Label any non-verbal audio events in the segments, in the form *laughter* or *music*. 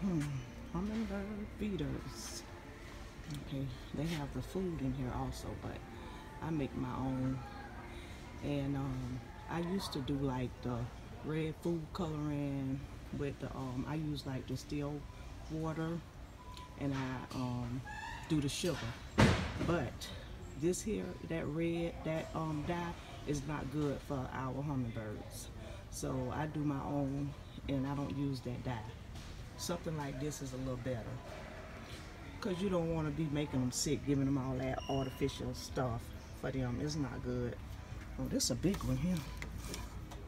Hmm. Hummingbird feeders. Okay, they have the food in here also, but I make my own. And um, I used to do like the red food coloring with the um, I use like still water, and I um, do the sugar. But this here, that red, that um dye is not good for our hummingbirds. So I do my own, and I don't use that dye. Something like this is a little better. Because you don't want to be making them sick, giving them all that artificial stuff for them. It's not good. Oh, this is a big one here.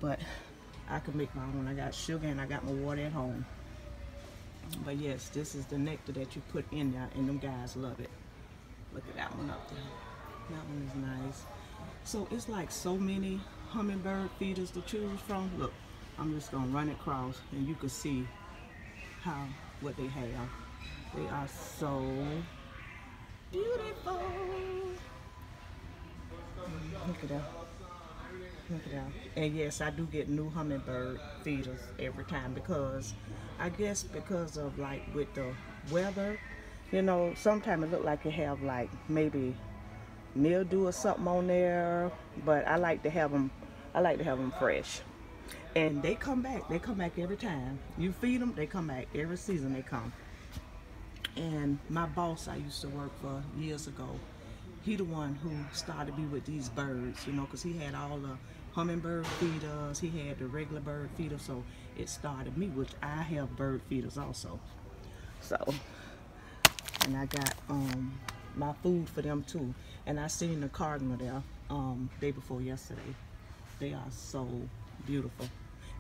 But I can make my own. I got sugar and I got my water at home. But yes, this is the nectar that you put in there, and them guys love it. Look at that one up there. That one is nice. So it's like so many hummingbird feeders to choose from. Look, I'm just gonna run it across, and you can see how what they have. They are so beautiful. Look at that. Look at that. And yes, I do get new hummingbird feeders every time because I guess because of like with the weather, you know, sometimes it look like you have like maybe mildew or something on there, but I like to have them I like to have them fresh. And they come back. They come back every time. You feed them, they come back. Every season they come. And my boss I used to work for years ago, he the one who started me with these birds, you know, because he had all the hummingbird feeders, he had the regular bird feeders, so it started me, which I have bird feeders also. So, and I got um, my food for them too. And I seen the cardinal there um, day before yesterday. They are so beautiful.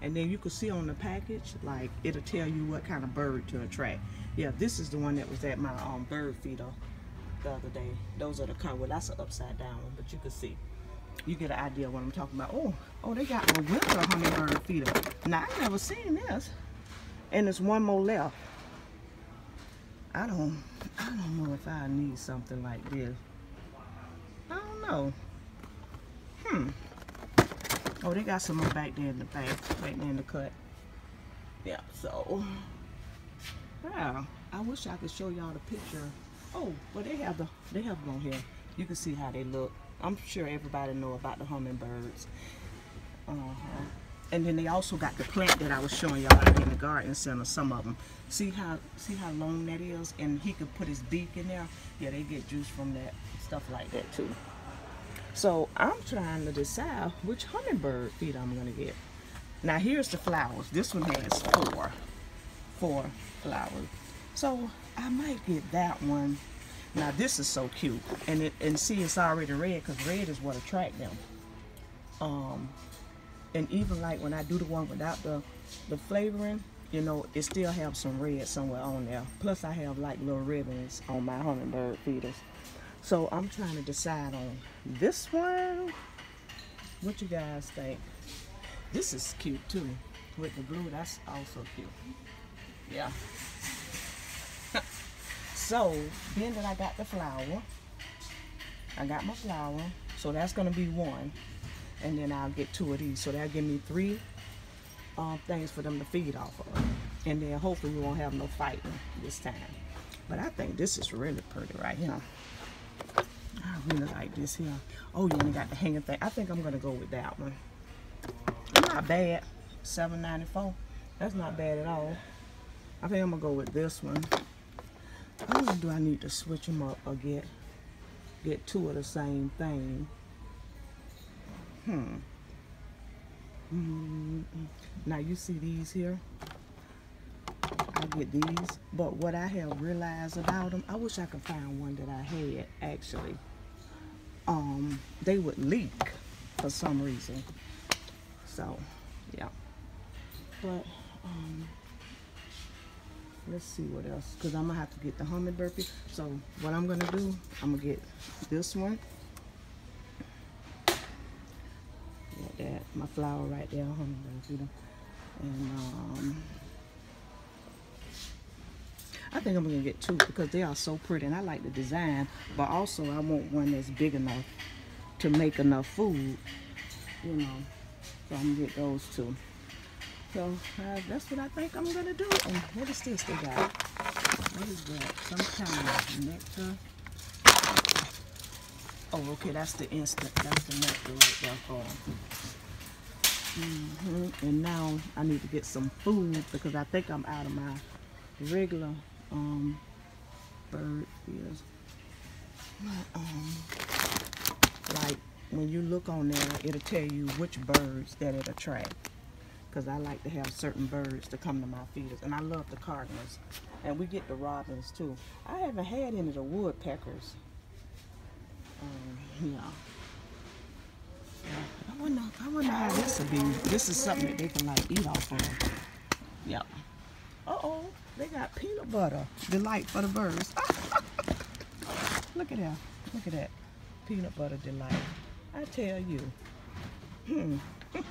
And then you can see on the package, like it'll tell you what kind of bird to attract. Yeah, this is the one that was at my um, bird feeder the other day. Those are the color. Well, that's an upside down one, but you can see. You get an idea what I'm talking about. Oh, oh, they got a winter hummingbird feeder. Now I've never seen this. And there's one more left. I don't, I don't know if I need something like this. I don't know. Hmm. Oh, they got some more back there in the back, right there in the cut. Yeah, so, yeah. I wish I could show y'all the picture. Oh, well, they have the, they have them on here. You can see how they look. I'm sure everybody know about the hummingbirds. Uh-huh. And then they also got the plant that I was showing y'all out in the garden center, some of them. See how see how long that is? And he could put his beak in there. Yeah, they get juice from that, stuff like that too. So I'm trying to decide which hummingbird feed I'm gonna get. Now here's the flowers. This one has four, four flowers. So I might get that one. Now this is so cute, and it and see it's already red because red is what attract them. Um, and even like when I do the one without the the flavoring, you know, it still have some red somewhere on there. Plus I have like little ribbons on my hummingbird feeders. So I'm trying to decide on this one. What you guys think? This is cute too. With the blue, that's also cute. Yeah. *laughs* so, then that I got the flower. I got my flower. So that's gonna be one. And then I'll get two of these. So that'll give me three uh, things for them to feed off of. And then hopefully we won't have no fighting this time. But I think this is really pretty right here. I really like this here. Oh, you only got the hanging thing. I think I'm gonna go with that one. Not bad. $7.94. That's not bad at all. I think I'm gonna go with this one. Oh, do I need to switch them up or get get two of the same thing? Hmm. Mm -hmm. Now you see these here? Get these, but what I have realized about them, I wish I could find one that I had actually. Um, they would leak for some reason. So, yeah. But, um, let's see what else, because I'm going to have to get the hummingbird. So, what I'm going to do, I'm going to get this one. Like that, my flower right there, hummingbird And, um, I think I'm gonna get two because they are so pretty and I like the design but also I want one that's big enough to make enough food you know so I'm gonna get those two So uh, that's what I think I'm gonna do. And what is this they got? What is that? Some kind of nectar. Oh, okay, that's the instant. That's the nectar right there for 'em. Mhm. And now I need to get some food because I think I'm out of my regular um, bird feeders. But, um, like when you look on there, it'll tell you which birds that it attracts. Because I like to have certain birds to come to my feeders. And I love the cardinals. And we get the robins too. I haven't had any of the woodpeckers. Um, yeah. Yeah, I wonder, I wonder how this would be. This is something that they can like eat off of. Yep. Uh-oh, they got peanut butter delight for the birds. *laughs* Look at that. Look at that. Peanut butter delight. I tell you. Hmm. *laughs*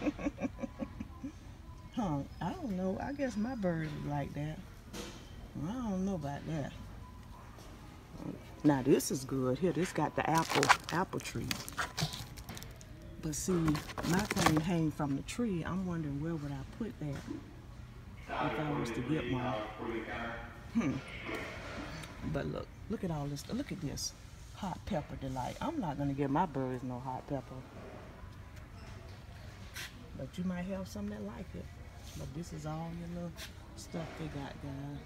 huh. I don't know. I guess my birds like that. I don't know about that. Now this is good. Here, this got the apple apple tree. But see, my thing hang from the tree. I'm wondering where would I put that if I was to get one. Hmm. But look, look at all this. Look at this. Hot pepper delight. I'm not gonna give my birds no hot pepper. But you might have some that like it. But this is all your little stuff they got, guys.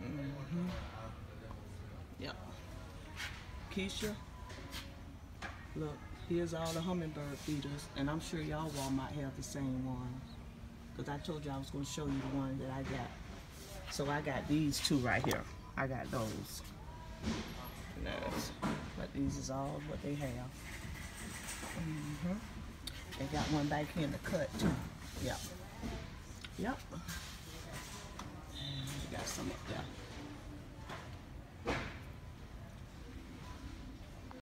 Mm-hmm. Yep. Keisha, look, here's all the hummingbird feeders, and I'm sure y'all Walmart have the same ones. Because I told you I was going to show you the one that I got. So I got these two right here. I got those. Those. But these is all what they have. hmm They got one back here in the cut too. Yep. Yep. And we got some up there.